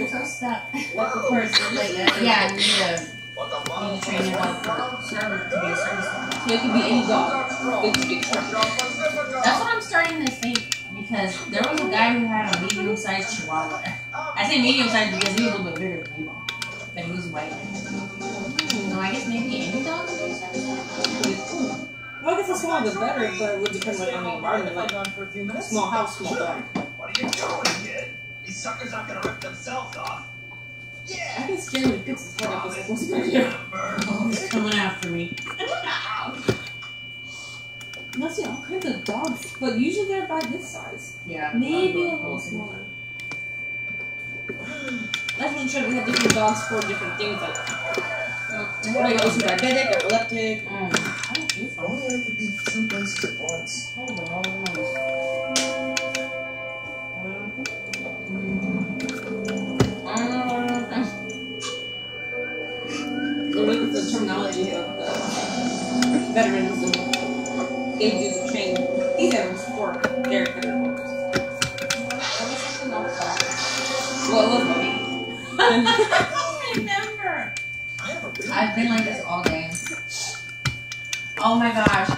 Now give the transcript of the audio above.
I'm so stuck. Person, like, yeah, you need to, you need to train your dog for service to be a service dog. So it could be any dog. It could be trained. That's what I'm starting to think because there was a guy who had a medium-sized Chihuahua. I say medium-sized because he was a little bit bigger than me, but he was white. No, I guess maybe any dog would be a service dog. Well, I guess the smaller the better, but it would depend on the environment. Like on for a few minutes. small house, small dog. What are you doing, kid? These suckers aren't gonna rip themselves off. I Yeah. can scare him and fix his head up. It's like, what's he gonna do? Oh, he's coming after me. And I see all kinds of dogs, but usually they're about this size. Yeah. Maybe a little smaller. That's what I'm trying to have different dogs for different things. Like, like those who are diabetic, epileptic. Mm, I don't think If so. only I could be two places at once. Hold on. The terminology of the veterans and ages of change. These veterans for their. Well, it was funny. I don't remember. I have a really I've been like this all day. Oh my gosh.